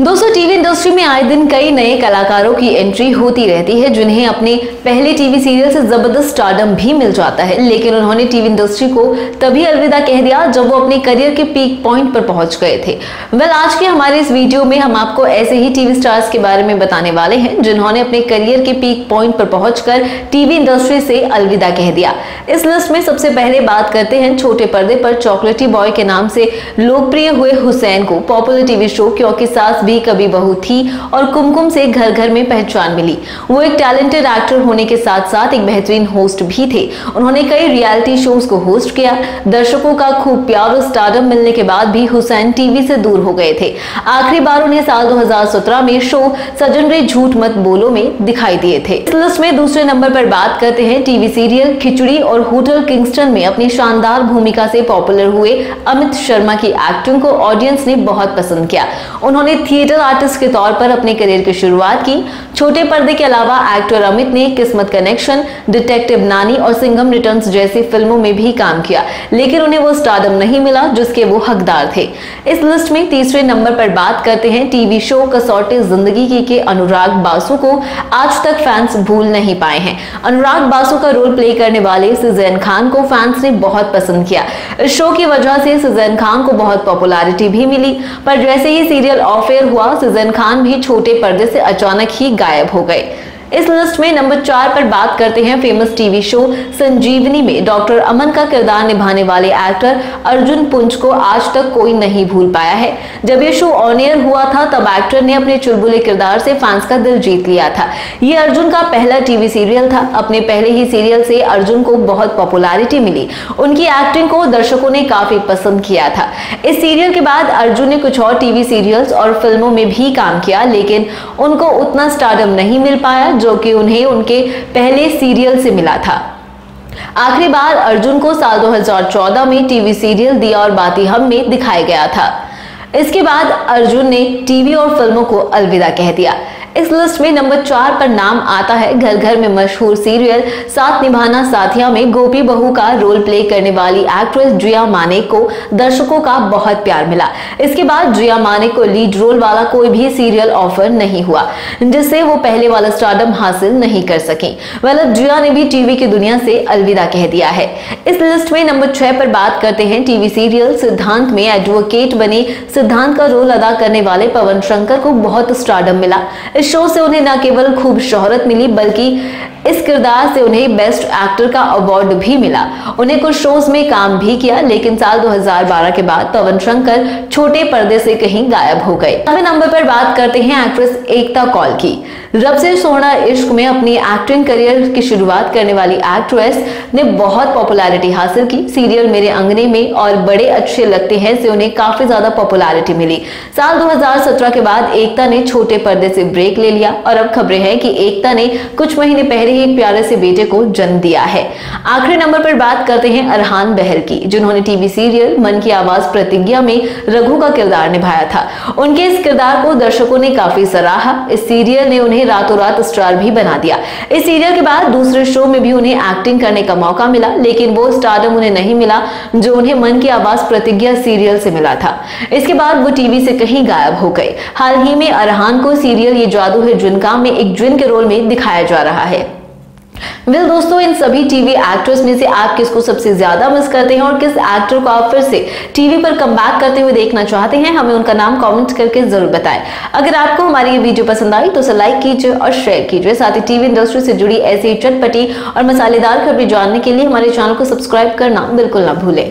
दोस्तों, TV industry में आए दिन कई नए कलाकारों की एंट्री होती रहती है, जिन्हें अपने पहले टीवी सीरियल से ज़बरदस्त स्टार्डम भी मिल जाता है। लेकिन उन्होंने टीवी इंडस्ट्री को तभी अलविदा कह दिया, जब वो अपने करियर के पीक पॉइंट पर पहुँच गए थे। वेल आज के हमारे इस वीडियो में हम आपको ऐसे ही टीवी स्टार्स के बारे में बताने वाले हैं, जिन्होंने अपने करियर के पीक पॉइंट पर पहुँच टीवी इंडस्ट्री से अलविदा कह दिया। इस लिस्ट में सबसे पहले बात करते हैं छोटे पर्दे पर चॉकलेटी बॉय के नाम से लोकप्रिय हुए हुसैन को पॉपुलर टीवी शो क्योंकि सास भी कभी बहू थी और कुमकुम से घर घर में पहचान मिली। वो एक टैलेंटेड एक्टर होने के साथ साथ एक बेहतरीन होस्ट भी थे। उन्होंने कई रियलिटी शोज़ को होस्ट किया। दर्शकों का खूब प्यार और स्टार्डम मिलने के बाद भी हुसैन टीवी से दूर हो गए थे। आखिरी बार उन्हें साल 2017 में शो सजन रे झूठ मत बोलो में दिखाई दिए थे। इस लिस्ट में दूसरे नंबर पर बात करते हैं टीवी सीरियल खिचड़ी और होटल किंगस्टन में अपनी शानदार भूमिका से पॉपुलर हुए अमित शर्मा की एक्टिंग को ऑडियंस ने बहुत पसंद किया। उन्होंने थिएटर आर्टिस्ट के तौर पर अपने करियर की शुरुआत की। छोटे पर्दे के अलावा एक्टर अमित ने किस्मत कनेक्शन डिटेक्टिव नानी और सिंघम रिटर्न्स जैसी फ़िल्मों में भी काम किया। लेकिन उन्हें वो स्टारडम नहीं मिला, जिसके वो हकदार थे। इस लिस्ट में तीसरे नंबर पर बात करते हैं टीवी शो कसौटे ज़िंदगी की के अनुराग बासु को। आज तक फैंस भूल नहीं पाए हैं। अनुराग बासु का रोल प्ले करने वाले सुजैन खान को फैंस ने बहुत पसंद किया। इस शो की वजह से सुजैन खान को बहुत पॉपुलैरिटी भी मिली। पर जैसे ही सीरियल ऑफ़ एयर हुआ सीज़न खान भी छोटे पर्दे से अचानक ही गायब हो गए। इस लिस्ट में नंबर चार पर बात करते हैं फ़ेमस टीवी शो संजीवनी में। डॉक्टर अमन का किरदार निभाने वाले एक्टर अर्जुन पुंज को आज तक कोई नहीं भूल पाया है। जब ये शो ऑन एयर हुआ था, तब एक्टर ने अपने चुलबुले किरदार से फैंस का दिल जीत लिया था। ये अर्जुन का पहला टीवी सीरियल था। अपने पहले ही सीरियल से अर्जुन को बहुत पॉपुलैरिटी मिली। उनकी एक्टिंग को दर्शकों ने काफ़ी पसंद किया था। इस सीरियल के बाद अर्जुन ने कुछ और टीवी सीरियल्स और फ़िल्मों में भी काम किया, लेकिन उनको उतना स्टारडम नहीं मिल पाया जो कि उन्हें उनके पहले सीरियल से मिला था। आखिरी बार अर्जुन को साल 2014 में टीवी सीरियल दिया और बाती हम में दिखाया गया था। इसके बाद अर्जुन ने टीवी और फ़िल्मों को अलविदा कह दिया। इस लिस्ट में नंबर चार पर नाम आता है। घर घर में मशहूर सीरियल साथ निभाना साथिया में गोपी बहू का रोल प्ले करने वाली एक्ट्रेस जिया माने को दर्शकों का बहुत प्यार मिला। इसके बाद जिया माने को लीड रोल वाला कोई भी सीरियल ऑफ़र नहीं हुआ, जिससे वो पहले वाला स्टार्डम हासिल नहीं कर सकी। वेल जिया ने भी टीवी की दुनिया से अलविदा कह दिया है। इस लिस्ट में नंबर छह पर बात करते हैं टीवी सीरियल सिद्धांत में एडवोकेट बने। सिद्धांत का रोल अदा करने वाले पवन शंकर को बहुत स्टार्डम मिला। इस शो से उन्हें न केवल खूब शोहरत मिली, बल्कि इस किरदार से उन्हें बेस्ट एक्टर का अवार्ड भी मिला। उन्हें कुछ शोज़ में काम भी किया, लेकिन साल 2012 के बाद पवन शंकर छोटे पर्दे से कहीं गायब हो गए। नवे नंबर पर बात करते हैं एक्ट्रेस एकता कौल की। रब से सोना इश्क में अपनी एक्टिंग करियर की शुरुआत करने वाली एक्ट्रेस ने बहुत पॉपुलैरिटी हासिल की। सीरियल मेरे अंगने में और बड़े अच्छे लगते हैं से उन्हें काफ़ी ज़्यादा पॉपुलैरिटी मिली। साल 2017 के बाद एकता ने छोटे पर्दे से ब्रेक ले लिया और अब खबरें हैं कि एकता ने कुछ महीने पहले ही एक प्यारे से बेटे को जन्म दिया है। आखिरी नंबर पर बात करते हैं अरहान बहर की, जिन्होंने टीवी सीरियल मन की आवाज़ प्रतिज्ञा में रघु का किरदार निभाया था। उनके इस किरदार को दर्शकों ने काफ़ी सराहा। इस सीरियल ने उन्हें रातों रात स्टार भी बना दिया। इस सीरियल के बाद दूसरे शो में भी उन्हें एक्टिंग करने का मौका मिला, लेकिन वो स्टारडम उन्हें नहीं मिला, जो उन्हें मन की आवाज़ प्रतिज्ञा सीरियल से मिला था। इसके बाद वो टीवी से कहीं गायब हो गए। हाल ही में अरहान को सीरियल ये जादू है जिनका में, एक जिन के रोल में दिखाया जा रहा है। वेल दोस्तों, इन सभी टीवी एक्टर्स में से आप किसको सबसे ज़्यादा मिस करते हैं और किस एक्टर को आप फिर से टीवी पर कम करते हुए देखना चाहते हैं, हमें उनका नाम कमेंट करके ज़रूर बताएँ। अगर आपको हमारी ये वीडियो पसंद आई तो उसे लाइक कीजिए और शेयर कीजिए। साथ ही टीवी इंडस्ट्री से जुड़ी ऐसी चटपटी और मसालेदार खबरें जानने के लिए हमारे चैनल को सब्सक्राइब करना बिल्कुल ना भूलें।